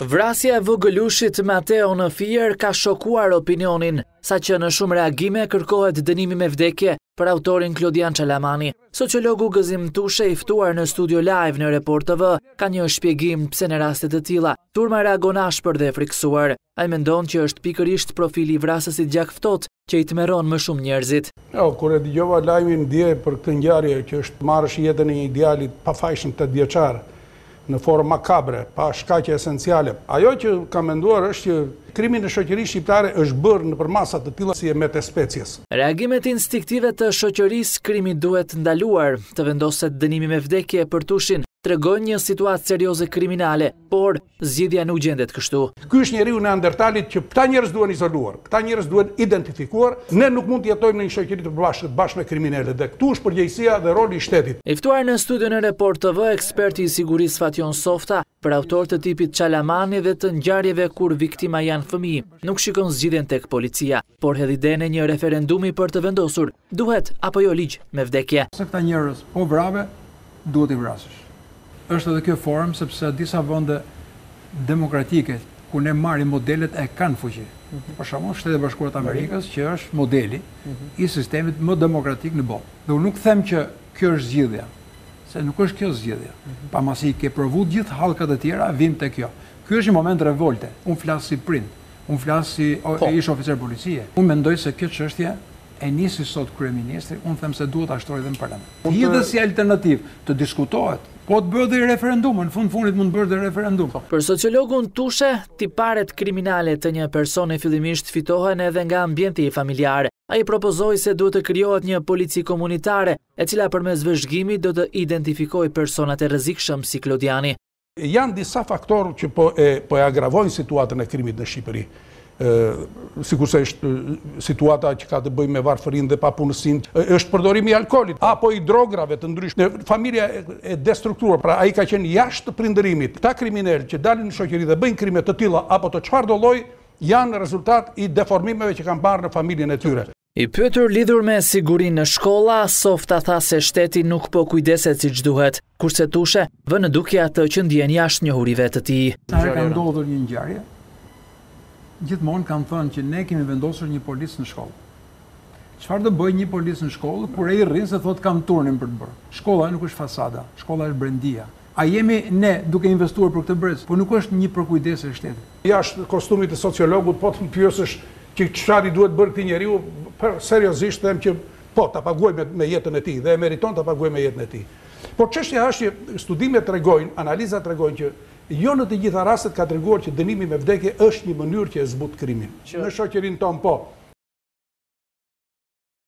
Vrasja e vogëlushit Mateo në Fier ka shokuar opinionin, sa që në shumë reagime kërkohet dënimi me vdekje për autorin Klodian Çalamani. Sociologu Gëzim Tushe i ftuar në studio live në Report TV ka një shpjegim pse në raste të tilla, turma reagon ashpër dhe e frikësuar. Ai mendon që është pikërisht profili i vrasësit gjakftohtë që i tmerron më shumë njerëzit. Kur e dëgjova lajmin dje për këtë ngjarje që është marrësh jetën e një djali të pafajshëm tetë vjeçar në formë makabre, pa shkaqe esenciale, ajo që kam menduar është që krimi në shoqërinë shqiptare është bërë në përmasa të tilla si e metë e species. Reagimet instinktive të shoqërisë krimi duhet ndaluar, të vendoset dënimi me vdekje për Tushin tregojnë një situatë serioze kriminale Por, zgjidhja nuk gjendet kështu. Ky është njeriu i Neandertalit që këta njerëz duhen izoluar, këta njerëz duhen identifikuar, ne nuk mund të jetojmë në një shoqëri të përbashkët bashkë me kriminelët dhe këtu është përgjegjësia dhe roli i shtetit. I ftuar në studion e Report TV, eksperti i sigurisë Fatjon Softa, për autorë të tipit Çalamani dhe të ngjarjeve kur viktima janë fëmijë, nuk shikon zgjidhjen tek policia, por hedh idenë e një referendumi për të vendosur Duhet apo jo ligj me vdekje. Se këta njerëz po vrave duhet t'i vrasësh. Është edhe kjo formë sepse disa vende demokratike ku ne marrim modelet e kanë në fuqi. Për shembull Shtetet e Bashkuara të Amerikës që është modeli i sistemit më demokratik në botë. Dhe unë nuk them që kjo është zgjidhja, se nuk është kjo zgjidhja. Po mbasi i ke provu gjithë hallkat e tjera vim te kjo. Ky është një moment revolte. Unë flas si prind. Unë flas si ish oficer policie. Unë mendoj se kjo çështje E nisi sot kryeministri, unë them se duhet ta shtrojë dhe në parlament. Të jetë dhe si alternativë, të diskutohet. Po të bëhet dhe një referendum, në fund fundit mund të bësh dhe referendum. Për sociologun Tushe, tiparet kriminale të një personi fillimisht fitohen edhe nga ambienti familjar. Ai propozoi se duhet të krijohet një polici komunitare, e cila përmes vëzhgimit do të identifikojë personat e rrezikshëm si Klodiani. Janë disa faktorë që po e po e agravojnë situatën e krimit në Shqipëri. ë Sikurse është situata që ka të bëjë me varfërinë dhe papunësinë, është përdorimi i alkoolit apo i drograve të ndryshme, familja e destruktuar, pra ai ka qenë jashtë prindërimit. Këta kriminelë që dalin në shoqëri dhe bëjnë krime të tilla apo të çfarëdo lloji, janë rezultat i deformimeve që kanë marrë në familjen e tyre. I pyetur lidhur me sigurinë në shkolla, Softa tha se shteti nuk po kujdeset siç duhet, kurse Tushe vë në dukje atë që ndjen jashtë njohurive të tij. Sa herë ka ndodhur një ngjarje, gjithmonë kanë thënë që ne kemi vendosur një polic në shkollë. Çfarë do bëjë një polic në shkollë kur ai rrin se thotë kam turnin për të bërë? Shkolla nuk është fasada, shkolla është brendia. A jemi ne duke investuar për këtë brez? Po nuk është një përkujdesje e shtetit? Jashtë kostumit të sociologut, po të më pyesësh që çfarë i duhet bërë këtij njeriu, per, seriozisht them që po, ta paguajë me, me jetën e tij dhe e meriton ta paguajë me jetën e tij. Por çështja është që studimet tregojnë, analizat tregojnë që jo në të gjitha rastet ka treguar që dënimi me vdekje është një mënyrë që e zbut krimin. Në shoqërinë tonë po.